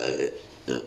uh, uh,